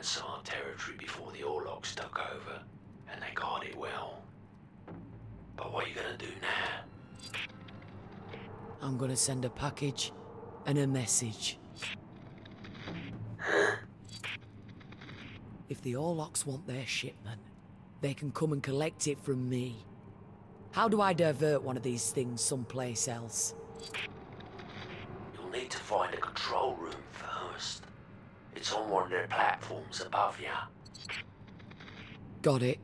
be territory before the Orlocks took over, and they guard it well. But what are you gonna do now? I'm gonna send a package and a message. If the Orlocks want their shipment, they can come and collect it from me. How do I divert one of these things someplace else? You'll need to find a control room first. It's on one of the platforms above you. Got it.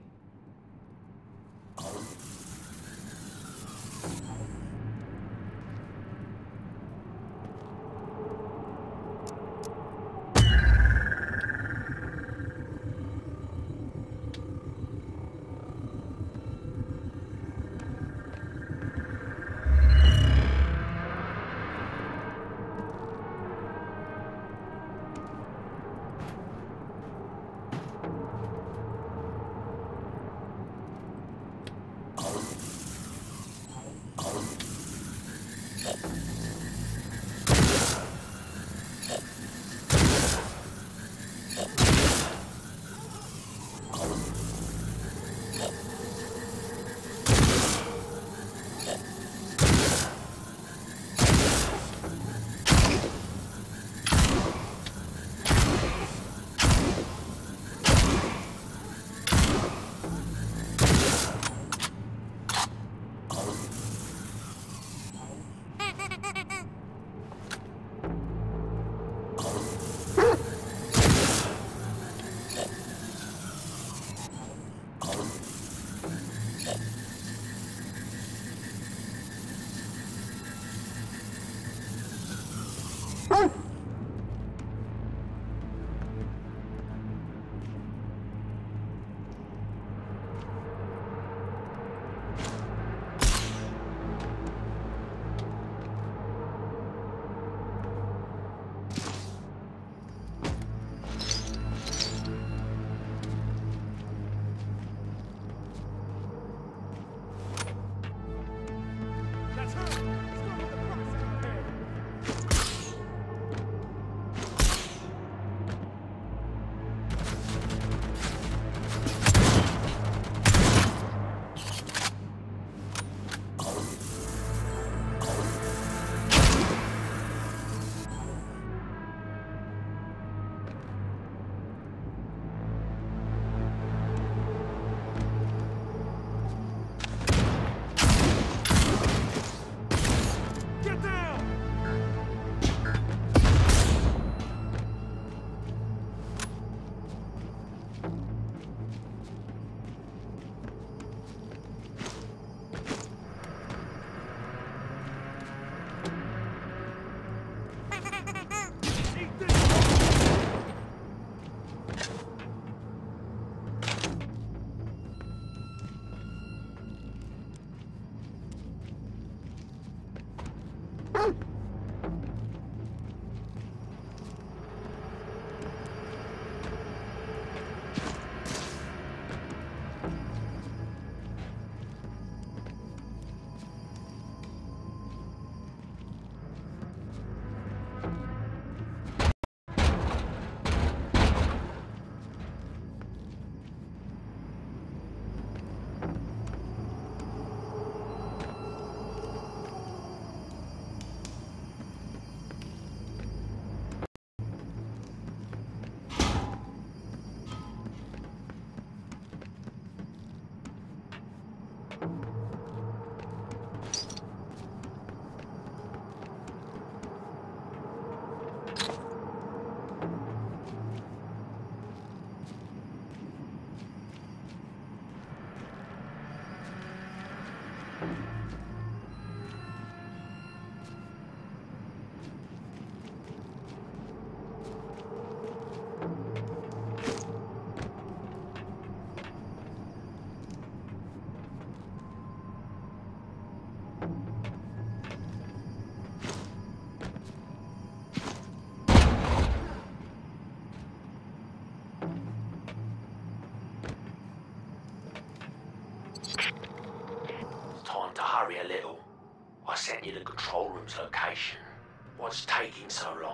What's taking so long?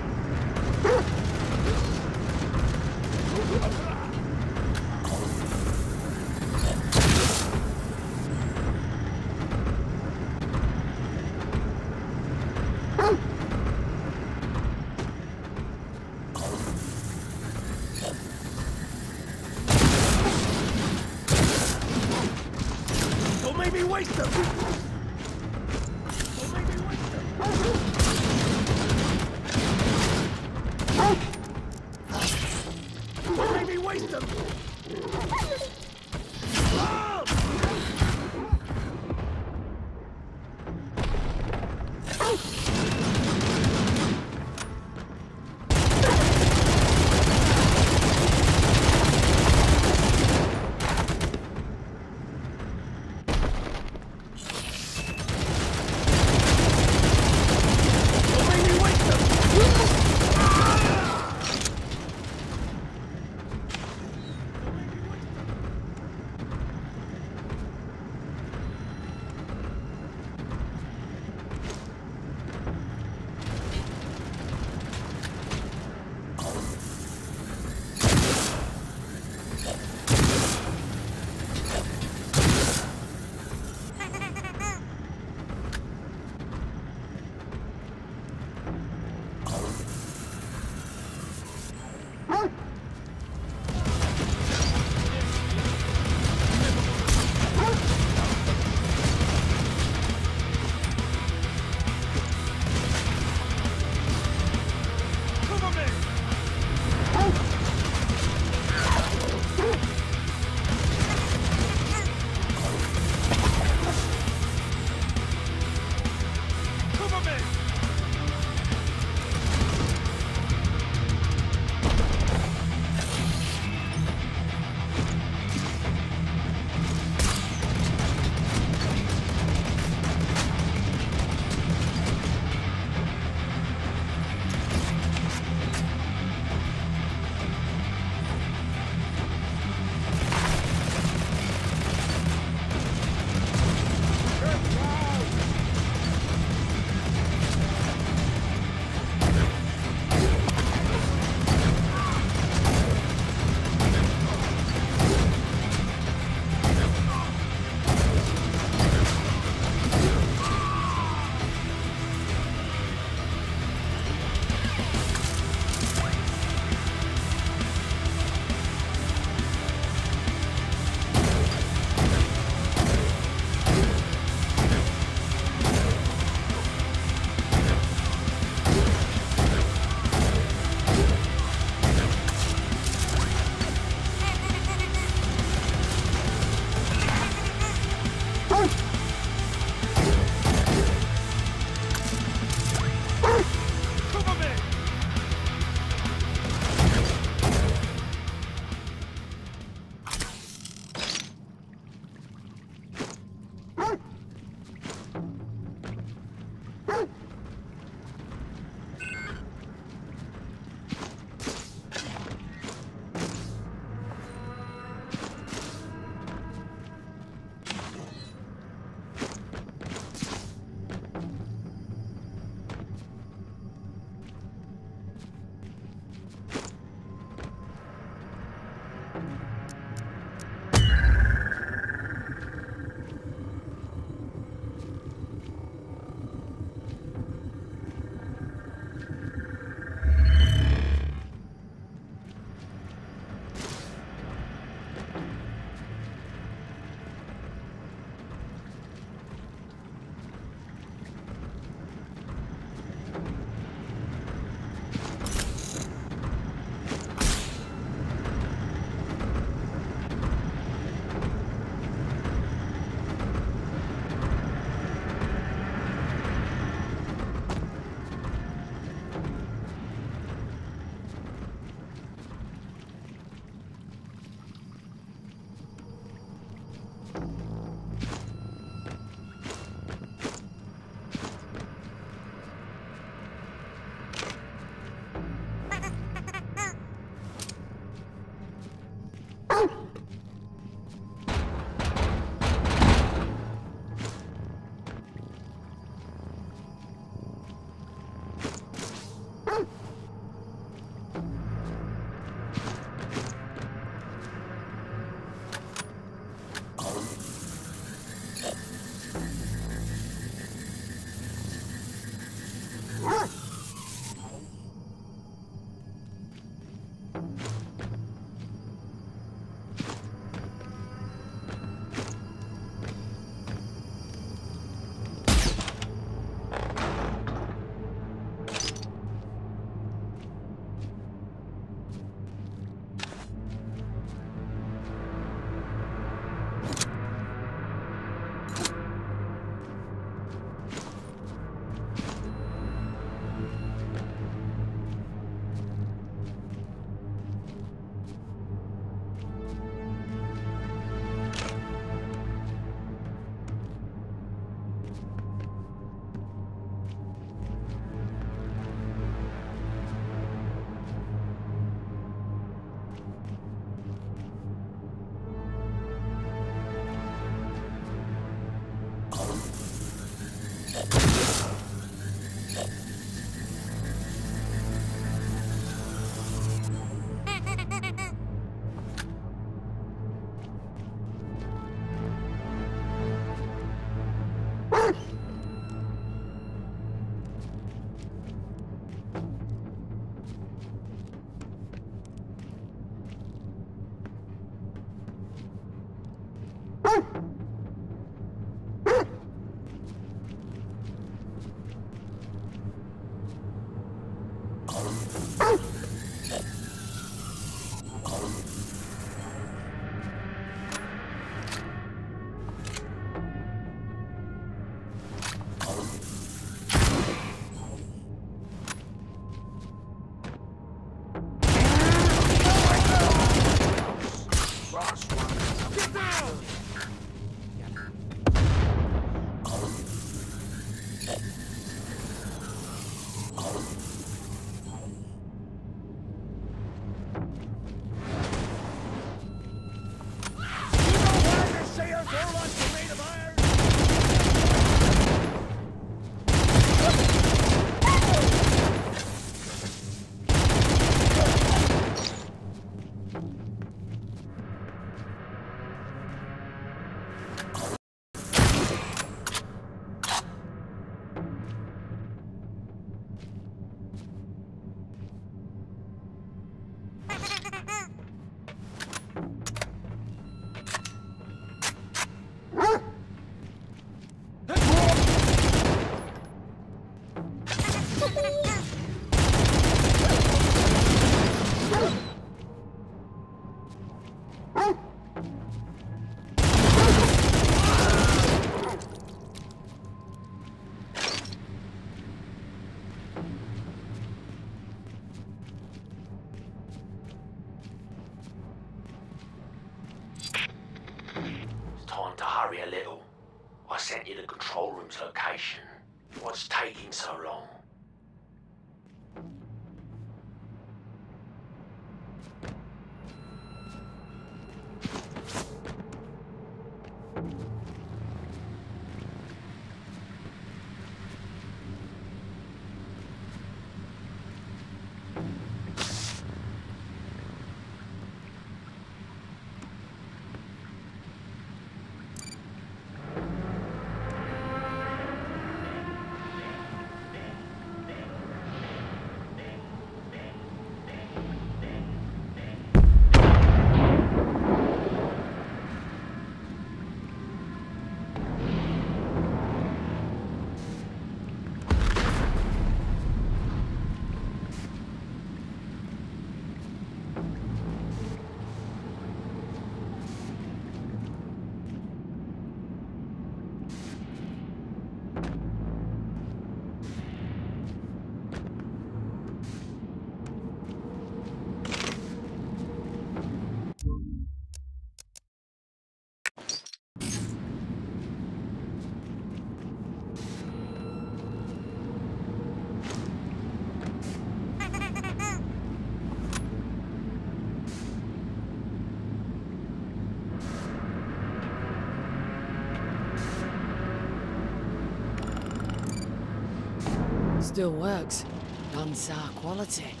Still works. Van Saar quality.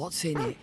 What's in it?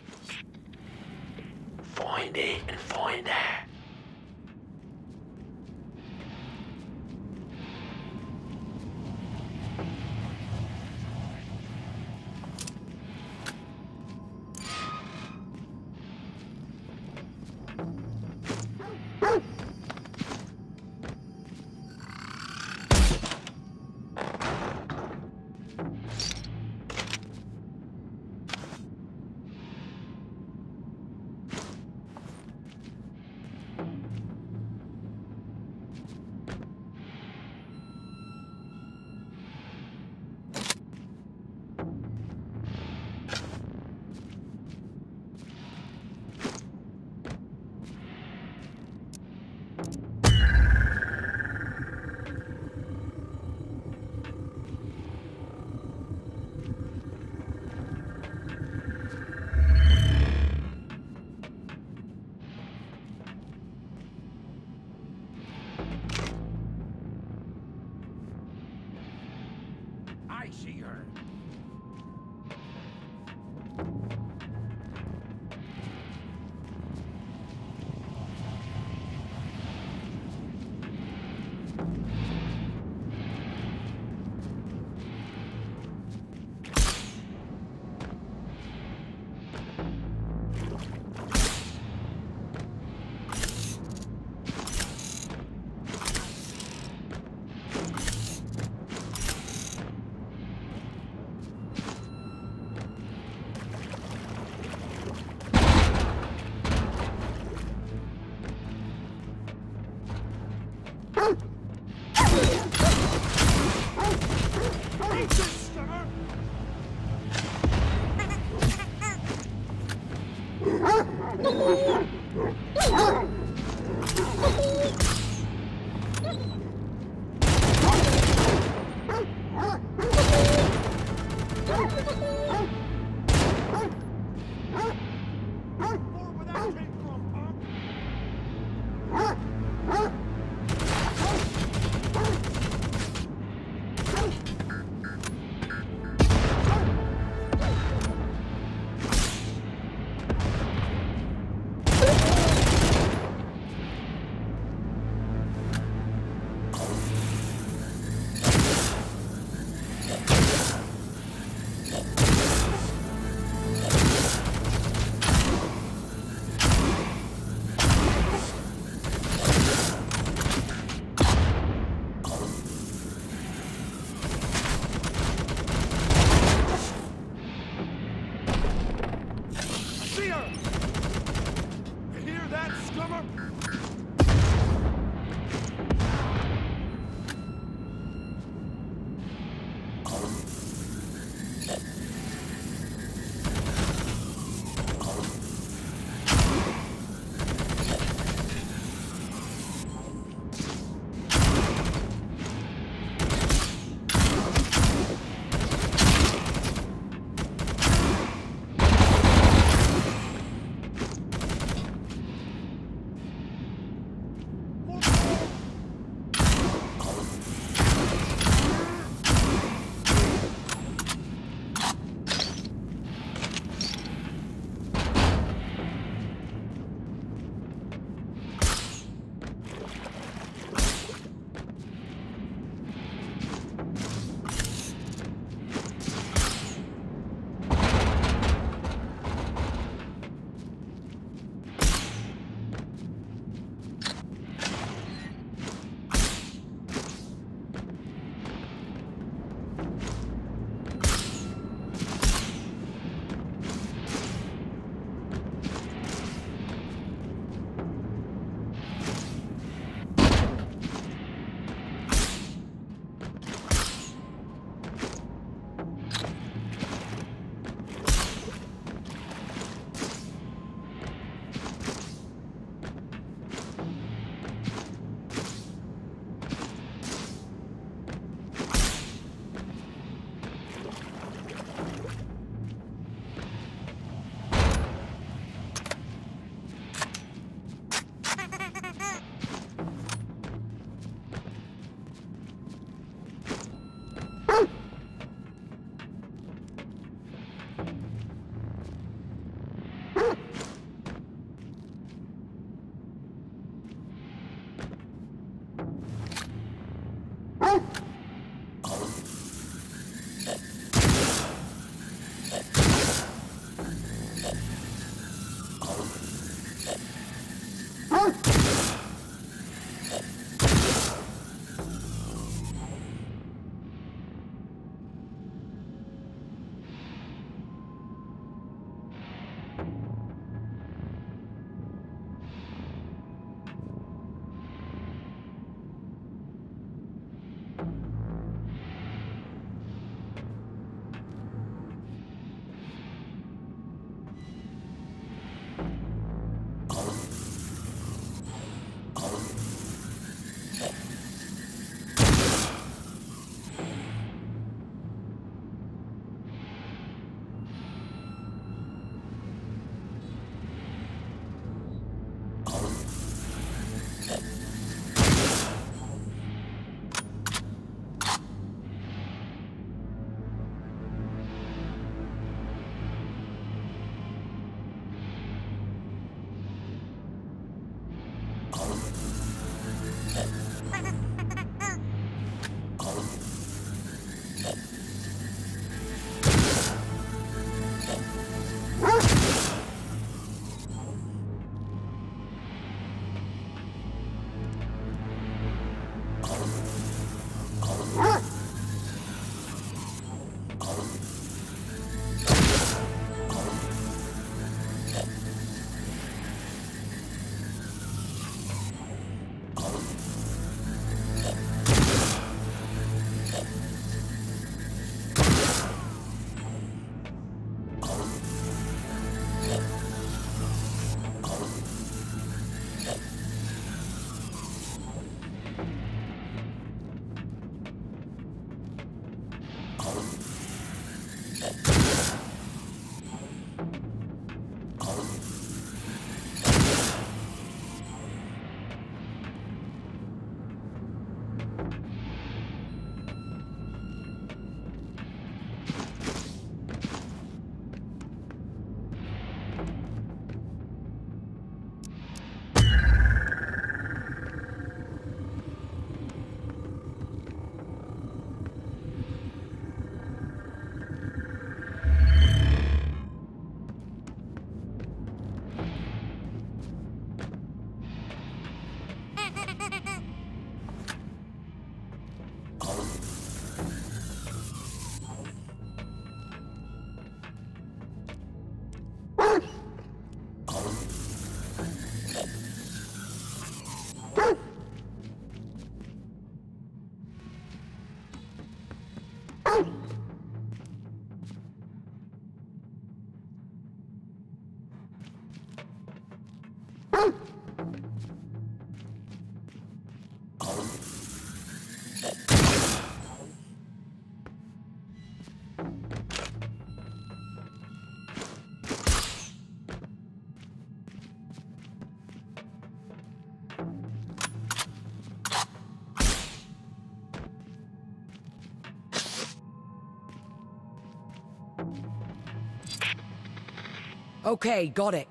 Okay, got it.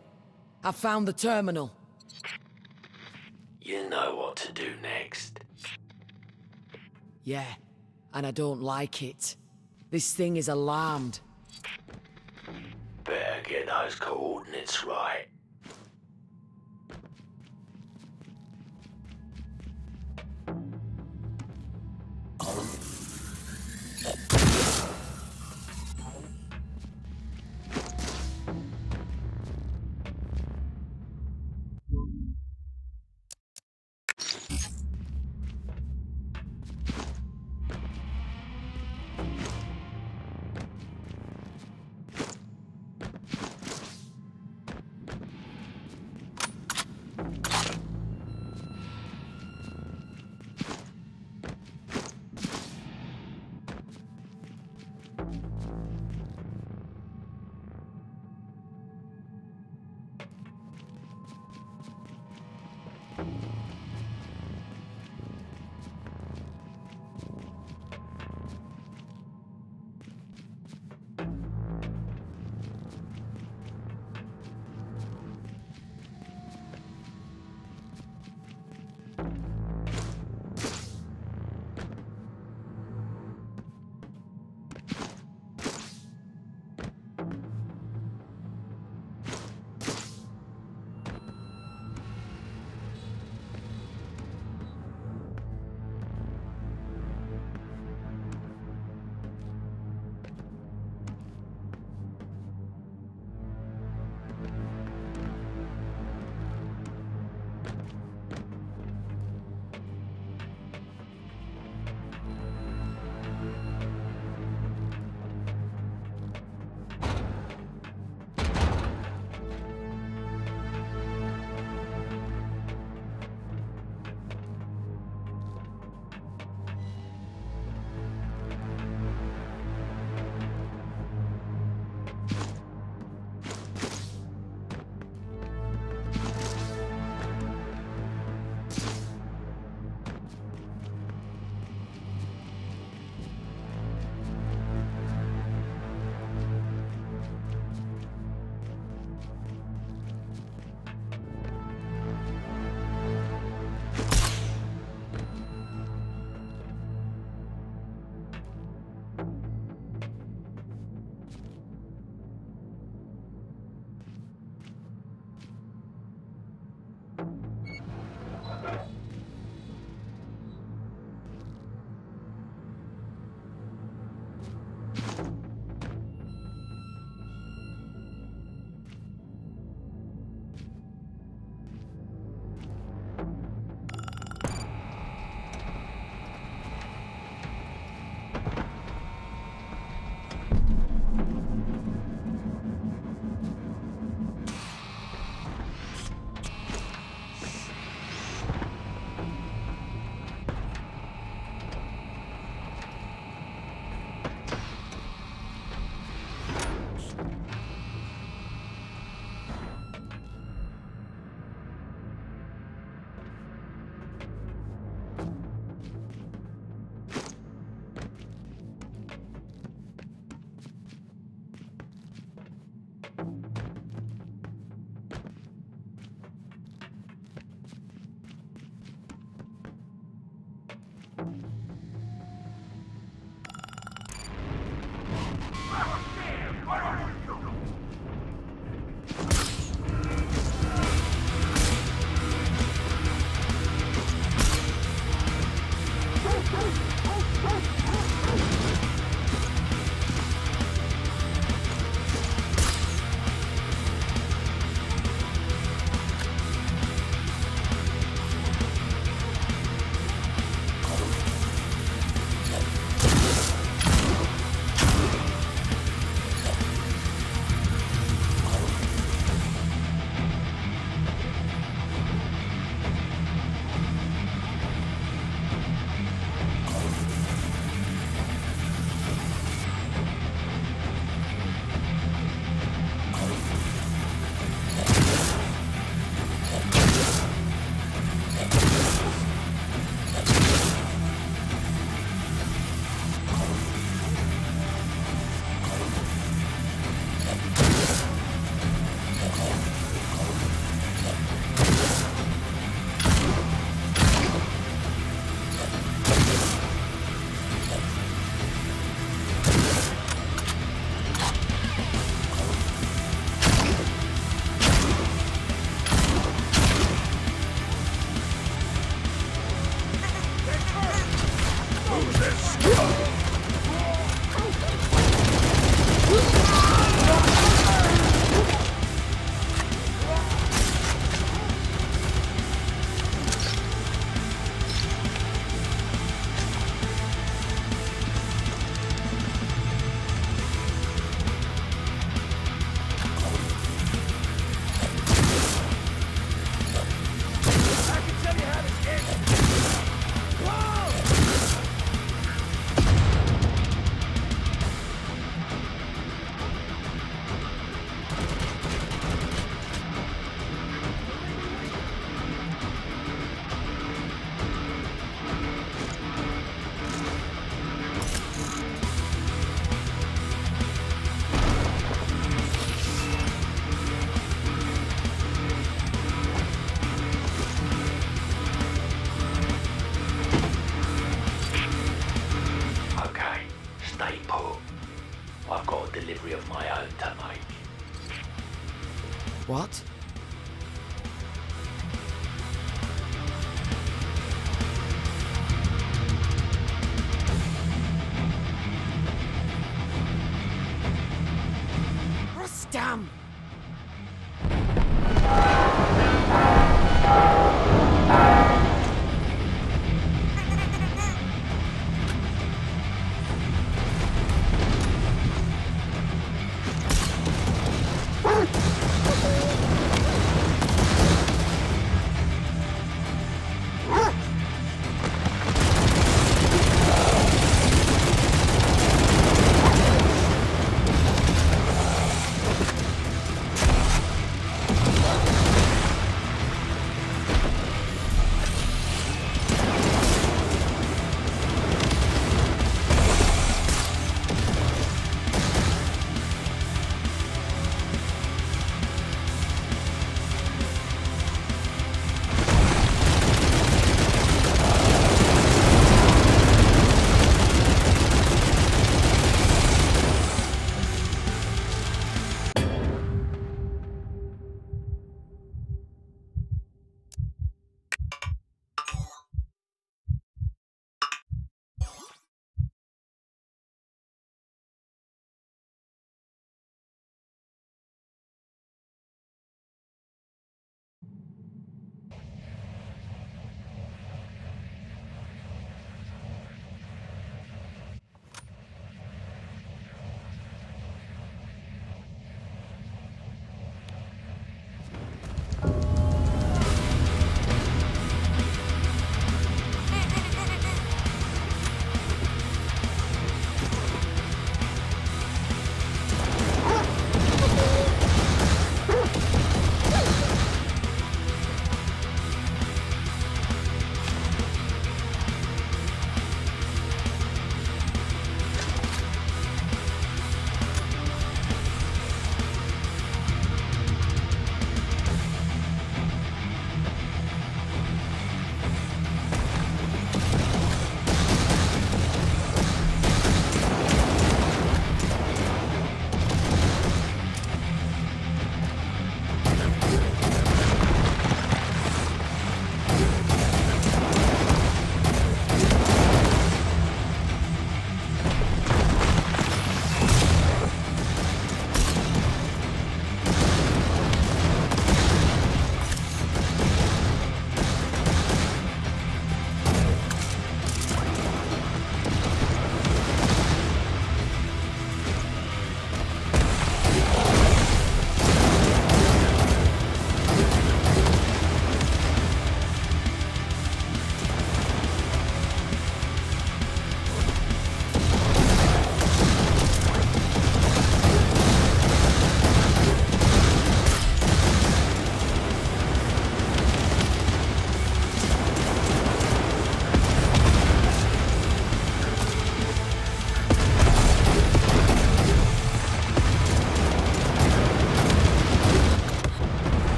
I found the terminal. You know what to do next. Yeah, and I don't like it. This thing is alarmed.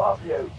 Above you.